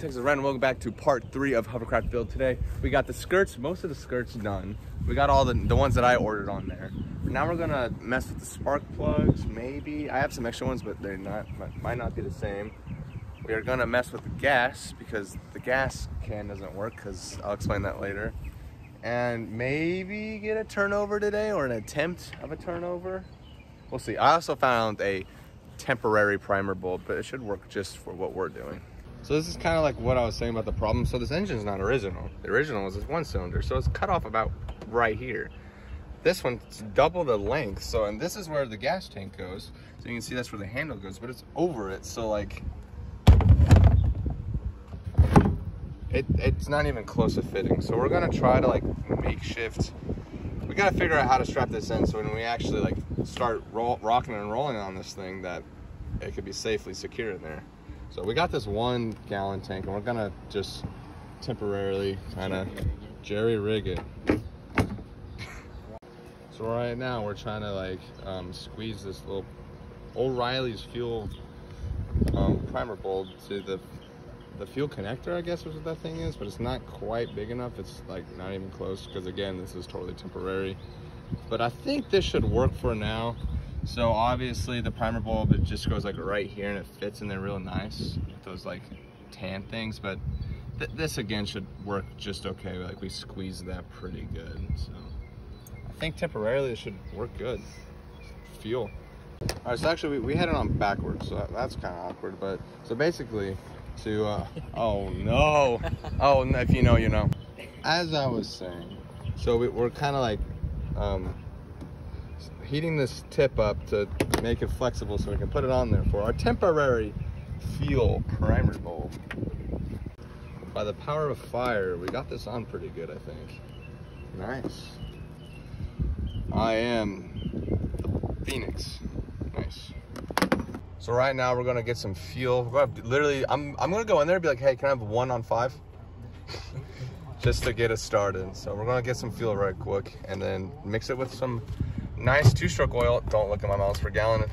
Texas Random. Welcome back to part three of Hovercraft Build. Today we got the skirts, most of the skirts done. We got all the, the ones that I ordered on there. Now we're gonna mess with the spark plugs, maybe. I have some extra ones, but they're not, might not be the same. We are gonna mess with the gas because the gas can doesn't work because I'll explain that later. And maybe get a turnover today or an attempt of a turnover. We'll see. I also found a temporary primer bulb, but it should work just for what we're doing. So this is kind of like what I was saying about the problem. So this engine's not original. The original is this one cylinder. So it's cut off about right here. This one's double the length. So, and this is where the gas tank goes. So you can see that's where the handle goes, but it's over it. So like, it, it's not even close to fitting. So we're gonna try to like makeshift. We gotta figure out how to strap this in so when we actually like start roll, rocking and rolling on this thing that it could be safely secure in there. So we got this one gallon tank and we're gonna just temporarily kind of jerry rig it. so right now we're trying to like um, squeeze this little O'Reilly's fuel um, primer bulb to the the fuel connector, I guess is what that thing is, but it's not quite big enough. It's like not even close because again, this is totally temporary. But I think this should work for now. So obviously the primer bulb, it just goes like right here and it fits in there real nice with those like tan things. But th this again should work just okay. Like we squeeze that pretty good. So I think temporarily it should work good. Fuel. All right, so actually we, we had it on backwards, so that, that's kind of awkward. But so basically to, uh, oh no. Oh, if you know, you know. As I was saying, so we, we're kind of like um, heating this tip up to make it flexible so we can put it on there for our temporary fuel primer bulb. By the power of fire, we got this on pretty good, I think. Nice. I am Phoenix. Nice. So right now we're gonna get some fuel. We're gonna literally, I'm I'm gonna go in there and be like, hey, can I have one on five? Just to get us started. So we're gonna get some fuel right quick and then mix it with some nice two-stroke oil. Don't look at my miles per gallon.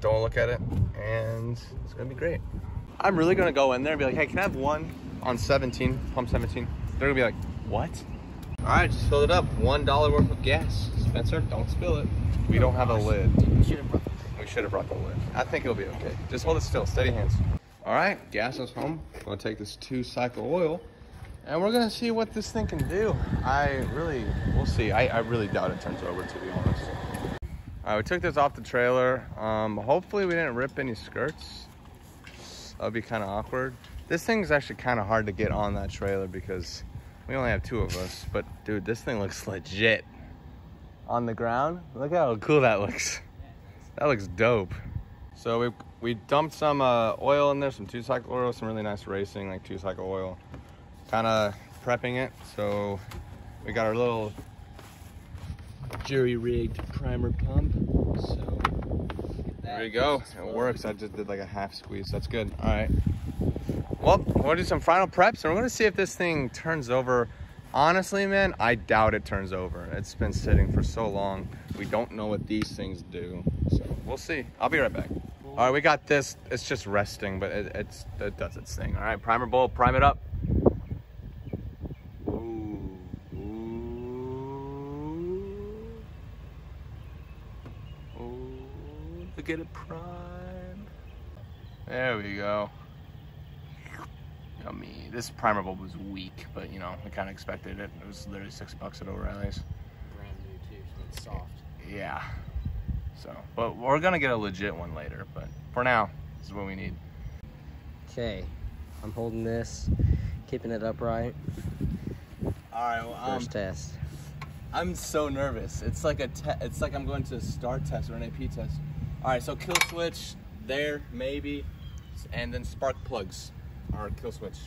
Don't look at it. And it's gonna be great. I'm really gonna go in there and be like, hey, can I have one on 17, pump 17? They're gonna be like, what? All right, just filled it up. One dollar worth of gas. Spencer, don't spill it. We don't have a lid. We should have brought the lid. I think it'll be okay. Just hold it still, steady hands. All right, gas is home. I'm gonna take this two cycle oil and we're gonna see what this thing can do. I really, we'll see. I, I really doubt it turns over to be honest. All right, we took this off the trailer. Um, hopefully we didn't rip any skirts. That would be kind of awkward. This thing's actually kind of hard to get on that trailer because we only have two of us. But dude, this thing looks legit. On the ground, look how cool that looks. That looks dope. So we we dumped some uh, oil in there, some two cycle oil, some really nice racing, like two cycle oil. Kind of prepping it. So we got our little jury rigged primer pump. There you go. It works. I just did like a half squeeze. That's good. All right. Well, we're gonna do some final preps and we're gonna see if this thing turns over. Honestly, man, I doubt it turns over. It's been sitting for so long. We don't know what these things do. So we'll see. I'll be right back. All right, we got this. It's just resting, but it, it's, it does its thing. All right, primer bulb, prime it up. Ooh, ooh. Ooh, look at it prime. There we go. Yummy. This primer bulb was weak, but you know, I kind of expected it. It was literally six bucks at O'Reilly's. brand new too, so it's soft. Yeah. So, but we're gonna get a legit one later. But for now, this is what we need. Okay, I'm holding this, keeping it upright. All right. Well, um, First test. I'm so nervous. It's like a te- it's like I'm going to a STAAR test or an AP test. All right. So kill switch there maybe, and then spark plugs or kill switch.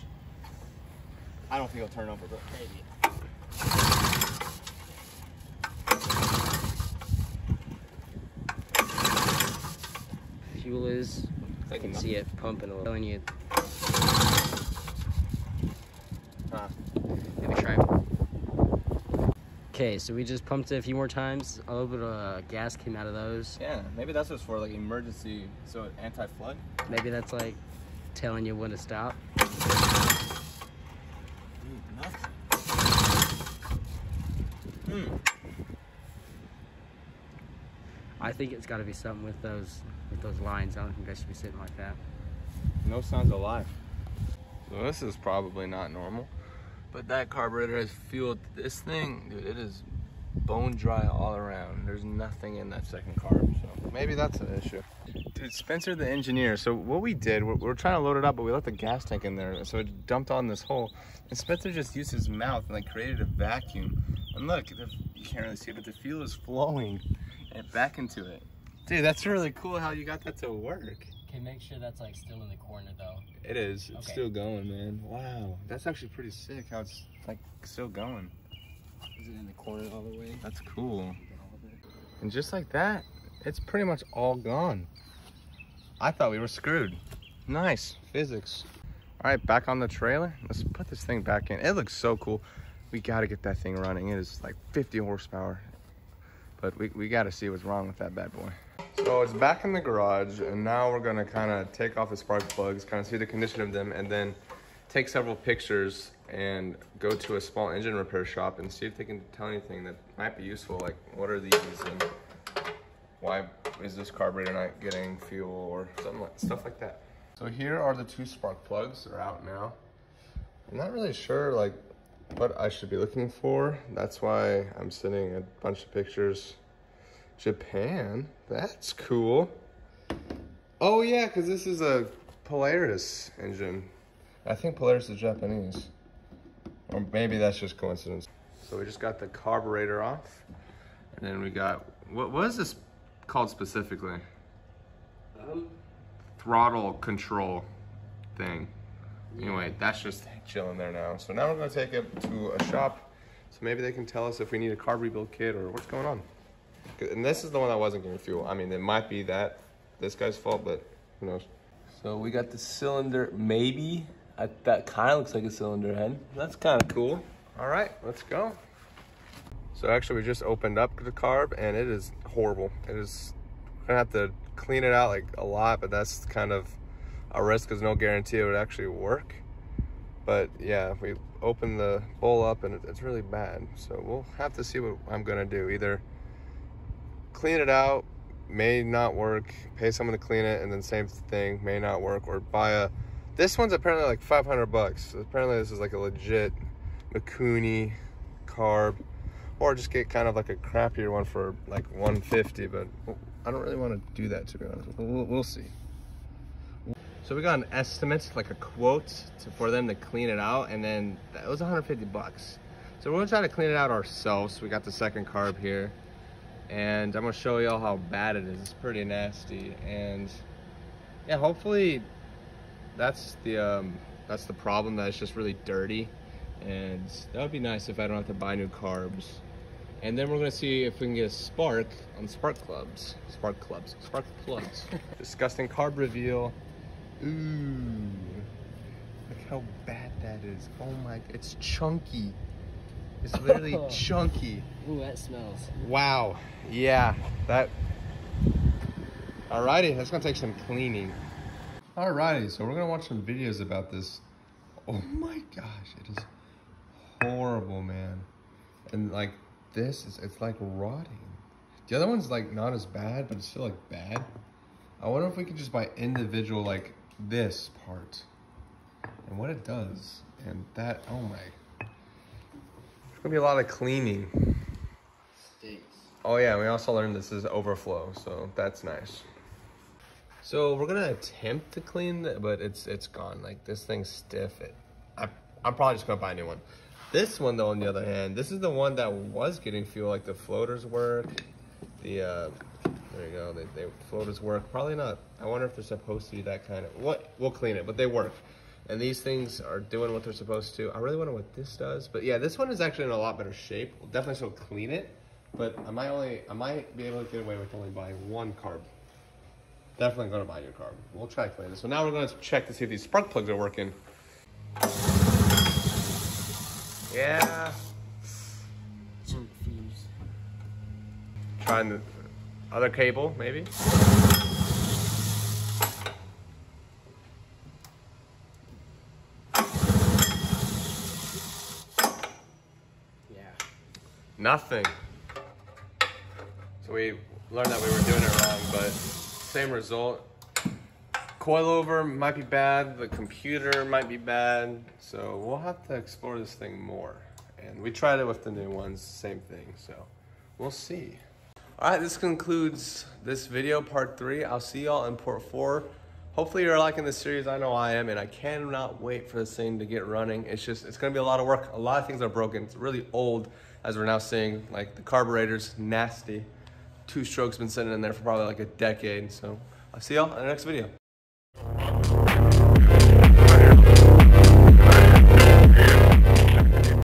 I don't think it'll turn over, but maybe. Fuel is. I can see it pumping a little. Telling you, Okay, so we just pumped it a few more times. A little bit of uh, gas came out of those. Yeah, maybe that's what's for, like emergency, so anti-flood. Maybe that's like telling you when to stop. Dude, nothing. Hmm. I think it's got to be something with those with those lines. I don't think they should be sitting like that. No signs of life. So this is probably not normal. But that carburetor has fueled this thing, dude, it is bone dry all around. There's nothing in that second carb, so maybe that's an issue. Dude, Spencer the engineer. So what we did, we're, we're trying to load it up, but we left the gas tank in there, so it dumped on this hole. And Spencer just used his mouth and like created a vacuum. And look, the, you can't really see it, but the fuel is flowing and back into it. Dude, that's really cool how you got that to work. Okay, make sure that's like still in the corner though. It is. It's Okay. still going, man. Wow. That's actually pretty sick how it's like still going. Is it in the corner all the way? That's cool. Get all of it. And just like that, it's pretty much all gone. I thought we were screwed. Nice. Physics. All right, back on the trailer. Let's put this thing back in. It looks so cool. We got to get that thing running. It is like 50 horsepower. But we, we got to see what's wrong with that bad boy. So it's back in the garage, and now we're to kind of take off the spark plugs, kind of see the condition of them, and then take several pictures and go to a small engine repair shop and see if they can tell anything that might be useful. Like, what are these and why is this carburetor not getting fuel or something like stuff like that. So here are the two spark plugs. They're out now. I'm not really sure like what I should be looking for. That's why I'm sending a bunch of pictures. Japan, that's cool. Oh yeah, because this is a Polaris engine. I think Polaris is Japanese. Or maybe that's just coincidence. So we just got the carburetor off. And then we got, what, what is this called specifically? Um, Throttle control thing. Anyway, that's just chilling there now. So now we're gonna take it to a shop. So maybe they can tell us if we need a carb rebuild kit or what's going on. And this is the one that wasn't getting fuel. I mean, it might be that, this guy's fault, but who knows? So we got the cylinder, maybe. I, that kind of looks like a cylinder head. That's kind of cool. All right, let's go. So actually, we just opened up the carb, and it is horrible. It is. We're gonna have to clean it out like a lot, but that's kind of a risk. There's no guarantee it would actually work. But yeah, if we open the bowl up, and it, it's really bad. So we'll have to see what I'm gonna do. Either clean it out, may not work. Pay someone to clean it, and then same thing may not work. Or buy a. This one's apparently like 500 bucks. Apparently this is like a legit Mikuni carb or just get kind of like a crappier one for like 150 but i don't really want to do that to be honest we'll, we'll see so we got an estimate like a quote to, for them to clean it out and then it was 150 bucks so we're gonna try to clean it out ourselves we got the second carb here and i'm gonna show y'all how bad it is it's pretty nasty and yeah hopefully that's the um that's the problem that it's just really dirty and that would be nice if I don't have to buy new carbs. And then we're gonna see if we can get a spark on spark clubs. Spark clubs. Spark plugs. Disgusting carb reveal. Ooh. Look how bad that is. Oh my, it's chunky. It's literally chunky. ooh, that smells. Wow. Yeah, that. Alrighty, that's gonna take some cleaning. Alrighty, so we're gonna watch some videos about this. Oh my gosh, it is horrible, man. And like this is, it's like rotting. The other one's like not as bad, but it's still like bad. I wonder if we could just buy individual like this part and what it does. And that, oh my. Gonna be a lot of cleaning. Stinks. Oh yeah, we also learned this is overflow, so that's nice. So we're gonna attempt to clean it, but it's it's gone. Like this thing's stiff. It, I, I'm probably just gonna buy a new one. This one though, on the other hand, this is the one that was getting fuel. Like the floaters work. The uh, there you go. They, they floaters work. Probably not. I wonder if they're supposed to be that kind of. What? We'll clean it, but they work. And these things are doing what they're supposed to. I really wonder what this does. But yeah, this one is actually in a lot better shape. We'll definitely still clean it. But I might only I might be able to get away with only buying one carb. Definitely gonna buy your carb. We'll try to clean this. So now we're gonna check to see if these spark plugs are working. Yeah. Trying the other cable, maybe. Nothing. So we learned that we were doing it wrong, but same result. Coilover might be bad, the computer might be bad, so we'll have to explore this thing more. And we tried it with the new ones, same thing, so we'll see. All right, this concludes this video, part three. I'll see y'all in part four. Hopefully you're liking this series. I know I am, and I cannot wait for this thing to get running. It's just, it's gonna be a lot of work. A lot of things are broken. It's really old, as we're now seeing. Like the carburetor's nasty. Two strokes been sitting in there for probably like a decade. So I'll see y'all in the next video.